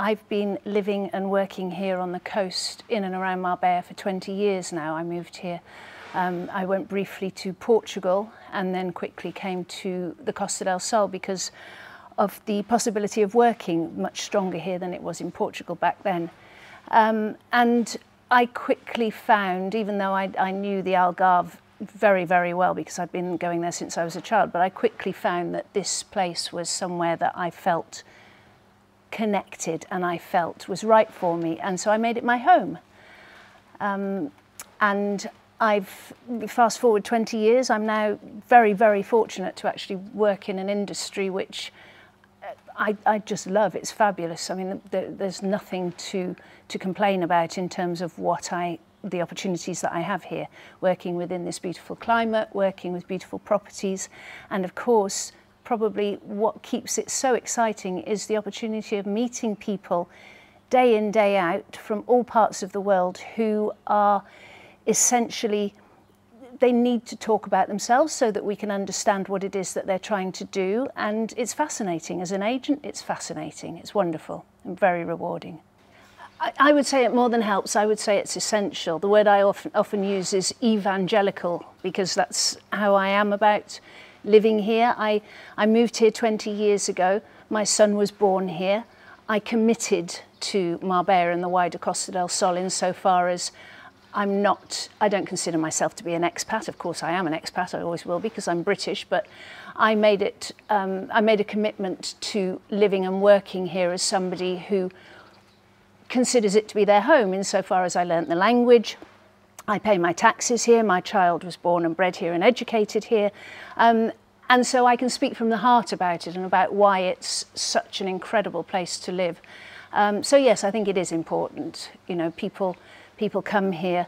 I've been living and working here on the coast in and around Marbella for 20 years now. I moved here. Um, I went briefly to Portugal and then quickly came to the Costa del Sol because of the possibility of working much stronger here than it was in Portugal back then. Um, and I quickly found, even though I, I knew the Algarve very, very well because I'd been going there since I was a child, but I quickly found that this place was somewhere that I felt connected and I felt was right for me. And so I made it my home. Um, and I've fast forward 20 years, I'm now very, very fortunate to actually work in an industry which uh, I, I just love. It's fabulous. I mean, there, there's nothing to, to complain about in terms of what I, the opportunities that I have here, working within this beautiful climate, working with beautiful properties, and of course, probably what keeps it so exciting is the opportunity of meeting people day in, day out from all parts of the world who are essentially they need to talk about themselves so that we can understand what it is that they're trying to do. And it's fascinating. As an agent, it's fascinating. It's wonderful and very rewarding. I, would say it more than helps. I would say it's essential. The word I often, often use is evangelical because that's how I am about living here. I, I moved here 20 years ago. My son was born here. I committed to Marbella and the wider Costa del Sol insofar as I'm not, I don't consider myself to be an expat. Of course, I am an expat. I always will be because I'm British. But I made it, um, I made a commitment to living and working here as somebody who considers it to be their home insofar as I learnt the language, I pay my taxes here. My child was born and bred here and educated here. Um, and so I can speak from the heart about it and about why it's such an incredible place to live. Um, so yes, I think it is important. You know, people, people come here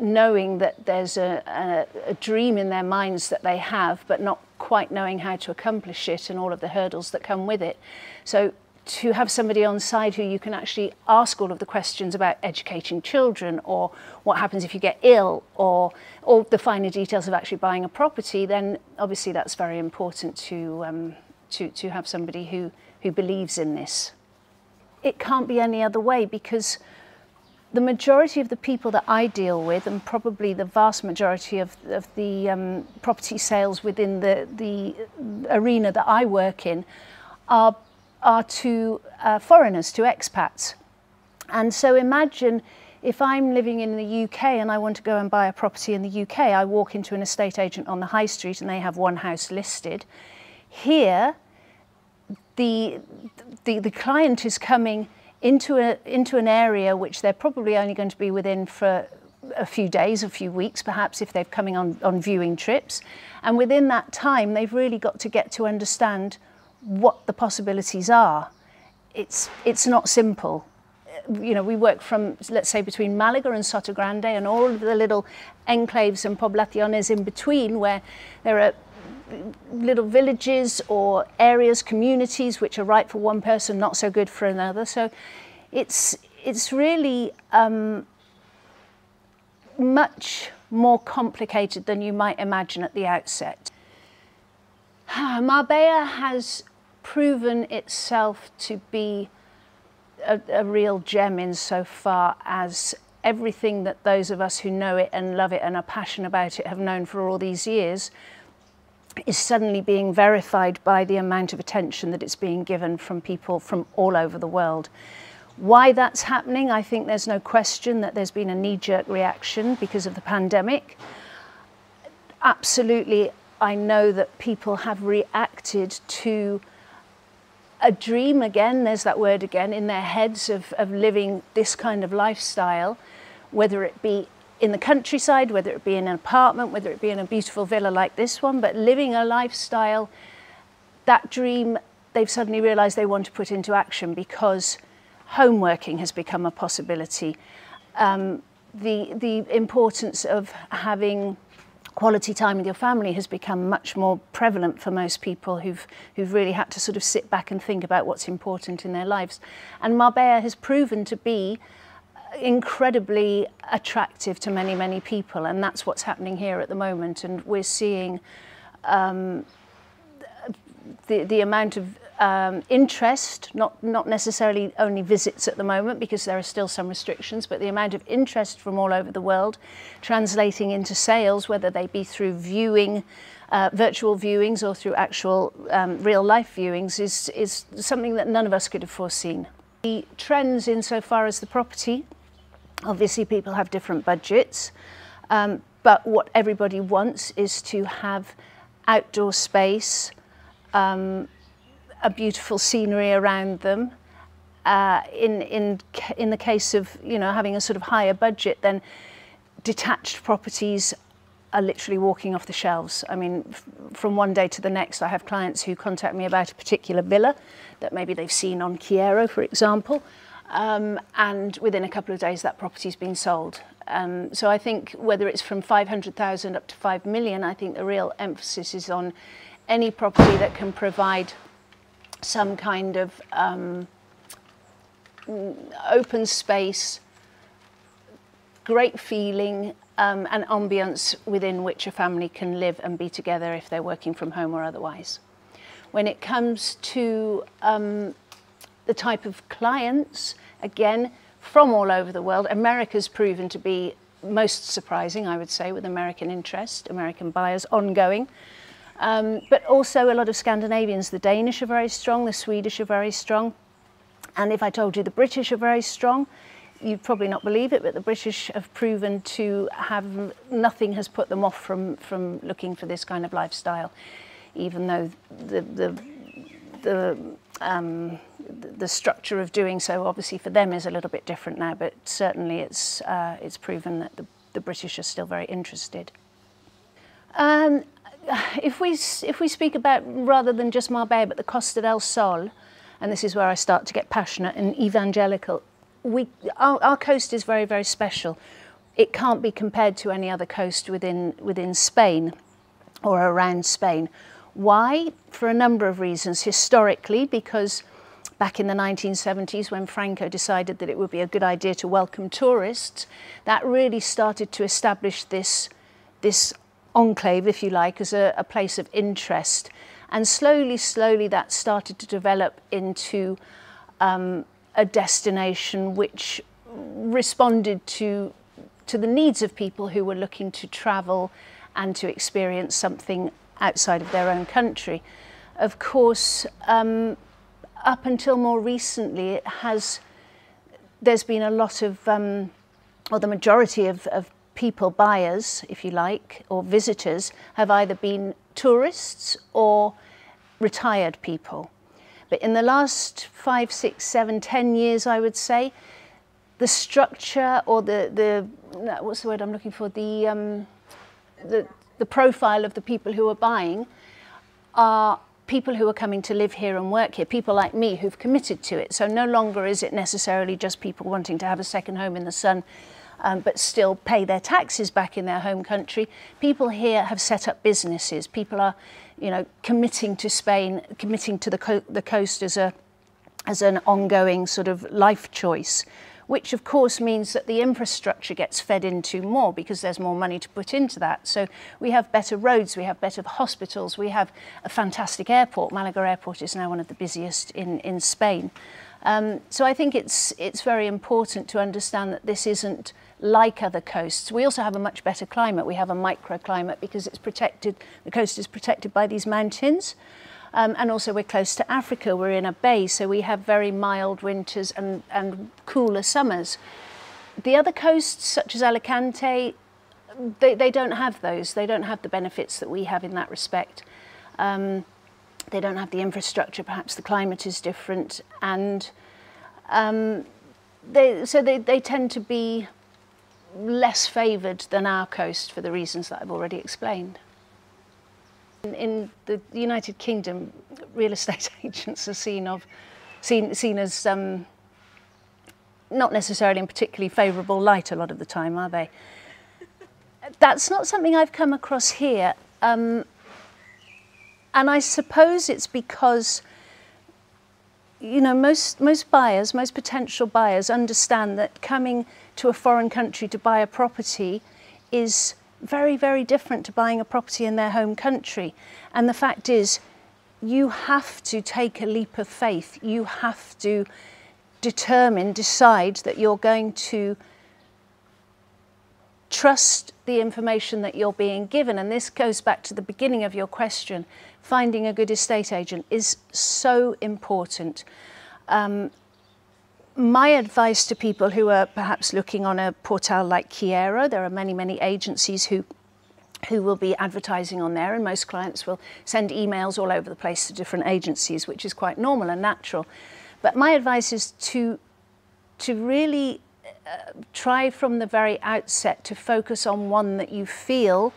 knowing that there's a, a, a dream in their minds that they have, but not quite knowing how to accomplish it and all of the hurdles that come with it. So to have somebody on side who you can actually ask all of the questions about educating children or what happens if you get ill or all the finer details of actually buying a property, then obviously that's very important to, um, to, to have somebody who, who believes in this. It can't be any other way because the majority of the people that I deal with, and probably the vast majority of, of the um, property sales within the, the arena that I work in, are are to uh, foreigners, to expats. And so imagine if I'm living in the UK and I want to go and buy a property in the UK, I walk into an estate agent on the high street and they have one house listed. Here, the, the, the client is coming into, a, into an area which they're probably only going to be within for a few days, a few weeks perhaps if they're coming on, on viewing trips. And within that time, they've really got to get to understand what the possibilities are. It's, it's not simple. You know, we work from, let's say, between Malaga and Sotogrande and all of the little enclaves and poblaciones in between where there are little villages or areas, communities which are right for one person, not so good for another. So it's, it's really um, much more complicated than you might imagine at the outset. Marbella has proven itself to be a, a real gem insofar as everything that those of us who know it and love it and are passionate about it have known for all these years is suddenly being verified by the amount of attention that it's being given from people from all over the world. Why that's happening, I think there's no question that there's been a knee-jerk reaction because of the pandemic. Absolutely, I know that people have reacted to a dream again, there's that word again, in their heads of, of living this kind of lifestyle, whether it be in the countryside, whether it be in an apartment, whether it be in a beautiful villa like this one, but living a lifestyle, that dream, they've suddenly realized they want to put into action because home working has become a possibility. Um, the, the importance of having quality time with your family has become much more prevalent for most people who've, who've really had to sort of sit back and think about what's important in their lives. And Marbella has proven to be incredibly attractive to many, many people. And that's what's happening here at the moment. And we're seeing um, the, the amount of um, interest, not, not necessarily only visits at the moment because there are still some restrictions, but the amount of interest from all over the world translating into sales, whether they be through viewing, uh, virtual viewings or through actual um, real life viewings is, is something that none of us could have foreseen. The trends insofar as the property, obviously people have different budgets, um, but what everybody wants is to have outdoor space, um, a beautiful scenery around them. Uh, in, in, in the case of you know, having a sort of higher budget, then detached properties are literally walking off the shelves. I mean, from one day to the next, I have clients who contact me about a particular villa that maybe they've seen on Kyero, for example, um, and within a couple of days that property's been sold. Um, so I think whether it's from 500,000 up to 5 million, I think the real emphasis is on any property that can provide some kind of um, open space, great feeling um, and ambience within which a family can live and be together if they're working from home or otherwise. When it comes to um, the type of clients, again, from all over the world, America's proven to be most surprising, I would say, with American interest, American buyers ongoing. Um, but also a lot of Scandinavians. The Danish are very strong, the Swedish are very strong. And if I told you the British are very strong, you'd probably not believe it, but the British have proven to have nothing has put them off from, from looking for this kind of lifestyle, even though the, the, the, um, the structure of doing so obviously for them is a little bit different now, but certainly it's, uh, it's proven that the, the British are still very interested. Um, if we, if we speak about, rather than just Marbella, but the Costa del Sol, and this is where I start to get passionate and evangelical, we, our, our coast is very, very special. It can't be compared to any other coast within, within Spain or around Spain. Why? For a number of reasons. Historically, because back in the 1970s when Franco decided that it would be a good idea to welcome tourists, that really started to establish this, this enclave, if you like, as a, a place of interest. And slowly, slowly that started to develop into um, a destination which responded to, to the needs of people who were looking to travel and to experience something outside of their own country. Of course, um, up until more recently, it has, there's been a lot of, um, or the majority of, of people, buyers, if you like, or visitors, have either been tourists or retired people. But in the last five, six, seven, ten years, I would say, the structure or the, the what's the word I'm looking for, the, um, the, the profile of the people who are buying are people who are coming to live here and work here, people like me who've committed to it. So no longer is it necessarily just people wanting to have a second home in the sun um, but still pay their taxes back in their home country. People here have set up businesses. People are, you know, committing to Spain, committing to the, co the coast as, a, as an ongoing sort of life choice which of course means that the infrastructure gets fed into more because there's more money to put into that. So we have better roads, we have better hospitals, we have a fantastic airport. Malaga Airport is now one of the busiest in, in Spain. Um, so I think it's, it's very important to understand that this isn't like other coasts. We also have a much better climate. We have a microclimate because it's protected, the coast is protected by these mountains. Um, and also we're close to Africa, we're in a bay, so we have very mild winters and, and cooler summers. The other coasts, such as Alicante, they, they don't have those. They don't have the benefits that we have in that respect. Um, they don't have the infrastructure, perhaps the climate is different, and um, they, so they, they tend to be less favoured than our coast for the reasons that I've already explained. In, the United Kingdom, real estate agents are seen, of, seen, seen as um, not necessarily in particularly favourable light a lot of the time, are they? That's not something I've come across here. Um, and I suppose it's because you know, most, most buyers, most potential buyers understand that coming to a foreign country to buy a property is very, very different to buying a property in their home country. And the fact is, you have to take a leap of faith. You have to determine, decide that you're going to trust the information that you're being given. And this goes back to the beginning of your question. Finding a good estate agent is so important. Um, my advice to people who are perhaps looking on a portal like Kyero, there are many, many agencies who who will be advertising on there and most clients will send emails all over the place to different agencies which is quite normal and natural. But my advice is to to really uh, try from the very outset to focus on one that you feel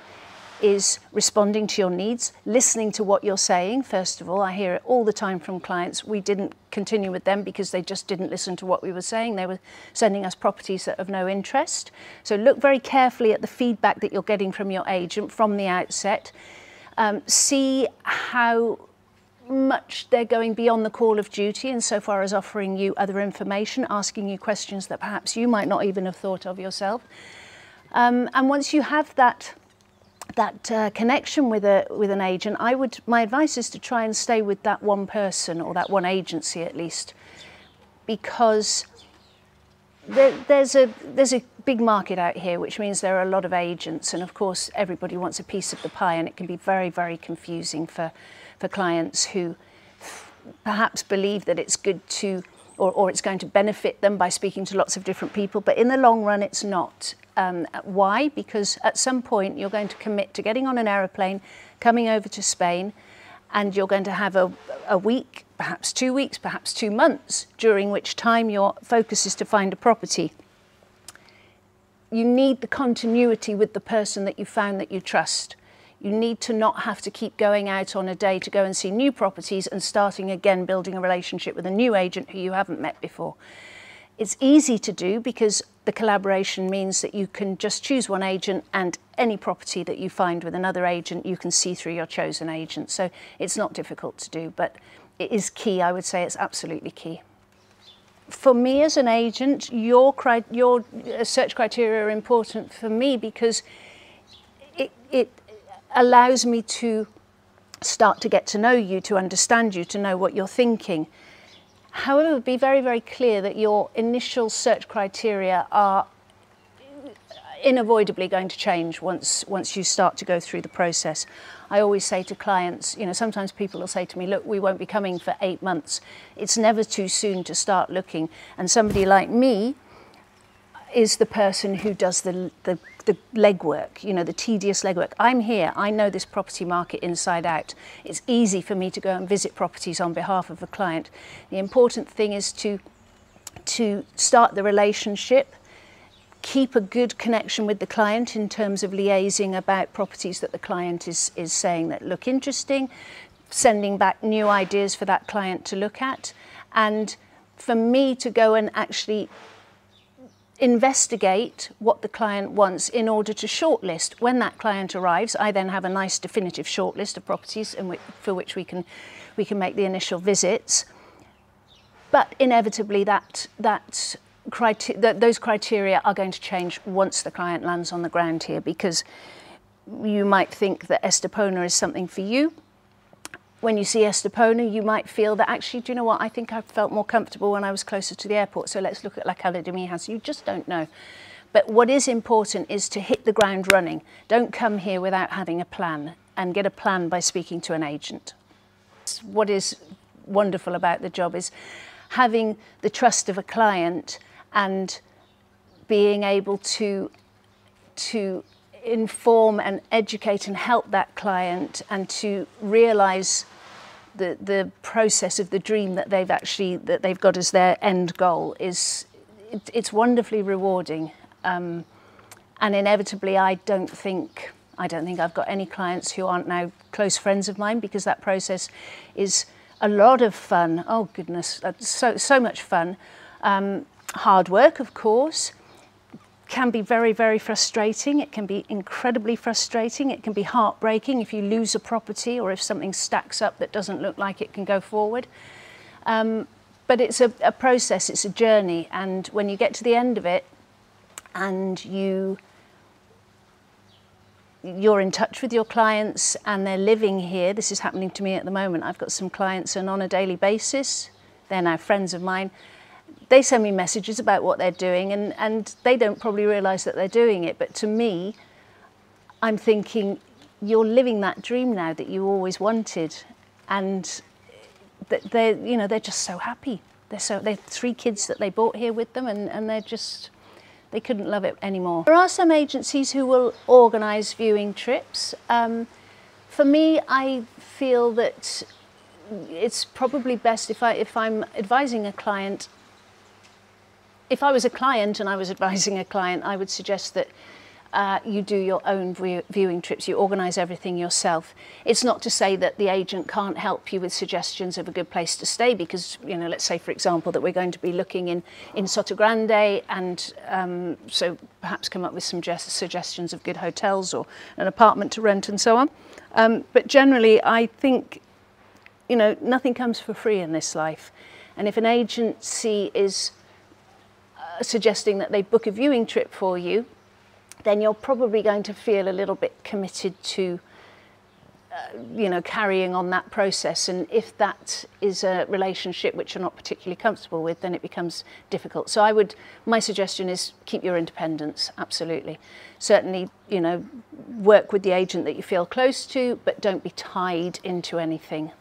is responding to your needs, listening to what you're saying, first of all. I hear it all the time from clients. We didn't continue with them because they just didn't listen to what we were saying. They were sending us properties that of no interest. So look very carefully at the feedback that you're getting from your agent from the outset. Um, see how much they're going beyond the call of duty insofar as offering you other information, asking you questions that perhaps you might not even have thought of yourself. Um, and once you have that that uh, connection with a with an agent, I would my advice is to try and stay with that one person or that one agency at least, because there, there's a there's a big market out here, which means there are a lot of agents, and of course everybody wants a piece of the pie, and it can be very very confusing for for clients who perhaps believe that it's good to or, or it's going to benefit them by speaking to lots of different people, but in the long run it's not. Um, why? Because at some point you're going to commit to getting on an aeroplane, coming over to Spain, and you're going to have a, a week, perhaps two weeks, perhaps two months, during which time your focus is to find a property. You need the continuity with the person that you found that you trust. You need to not have to keep going out on a day to go and see new properties and starting again building a relationship with a new agent who you haven't met before. It's easy to do because the collaboration means that you can just choose one agent and any property that you find with another agent, you can see through your chosen agent. So it's not difficult to do, but it is key. I would say it's absolutely key. For me as an agent, your, your uh, search criteria are important for me because it, it allows me to start to get to know you, to understand you, to know what you're thinking. However, be very, very clear that your initial search criteria are unavoidably going to change once once you start to go through the process. I always say to clients, you know, sometimes people will say to me, look, we won't be coming for eight months. It's never too soon to start looking. And somebody like me is the person who does the, the, the legwork, you know, the tedious legwork. I'm here, I know this property market inside out. It's easy for me to go and visit properties on behalf of a client. The important thing is to, to start the relationship, keep a good connection with the client in terms of liaising about properties that the client is, is saying that look interesting, sending back new ideas for that client to look at, and for me to go and actually investigate what the client wants in order to shortlist. When that client arrives, I then have a nice definitive shortlist of properties for which we can, we can make the initial visits. But inevitably that, that criteria, that those criteria are going to change once the client lands on the ground here because you might think that Estepona is something for you, when you see Estepona, you might feel that actually, do you know what, I think I felt more comfortable when I was closer to the airport, so let's look at La Cala de Mijas. You just don't know. But what is important is to hit the ground running. Don't come here without having a plan and get a plan by speaking to an agent. What is wonderful about the job is having the trust of a client and being able to, to inform and educate and help that client and to realize the, the process of the dream that they've actually that they've got as their end goal is it, it's wonderfully rewarding. Um, and inevitably I don't think I don't think I've got any clients who aren't now close friends of mine because that process is a lot of fun. Oh goodness. So so much fun. Um, hard work of course can be very, very frustrating. It can be incredibly frustrating. It can be heartbreaking if you lose a property or if something stacks up that doesn't look like it can go forward. Um, but it's a, a process, it's a journey. And when you get to the end of it and you you're in touch with your clients and they're living here. This is happening to me at the moment. I've got some clients and on a daily basis, they're now friends of mine. They send me messages about what they're doing and, and they don't probably realise that they're doing it. But to me, I'm thinking, you're living that dream now that you always wanted. And they're, you know, they're just so happy. They're so, they're three kids that they brought here with them and, and they're just, they couldn't love it anymore. There are some agencies who will organise viewing trips. Um, for me, I feel that it's probably best if, I, if I'm advising a client, if I was a client and I was advising a client, I would suggest that uh, you do your own view viewing trips, you organise everything yourself. It's not to say that the agent can't help you with suggestions of a good place to stay because, you know, let's say, for example, that we're going to be looking in, in Sotogrande and um, so perhaps come up with some suggestions of good hotels or an apartment to rent and so on. Um, but generally, I think, you know, nothing comes for free in this life. And if an agency is suggesting that they book a viewing trip for you, then you're probably going to feel a little bit committed to uh, you know, carrying on that process. And if that is a relationship which you're not particularly comfortable with, then it becomes difficult. So I would, my suggestion is keep your independence, absolutely. Certainly, you know, work with the agent that you feel close to, but don't be tied into anything.